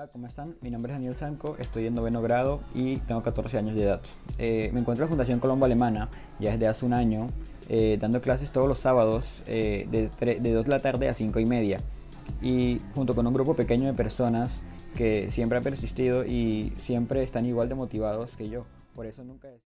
Hola, ¿cómo están? Mi nombre es Daniel Sanco, estoy en noveno grado y tengo 14 años de edad. Eh, me encuentro en la Fundación Colombo Alemana ya desde hace un año, eh, dando clases todos los sábados eh, de, de 2 de la tarde a 5 y media. Y junto con un grupo pequeño de personas que siempre ha persistido y siempre están igual de motivados que yo. Por eso nunca...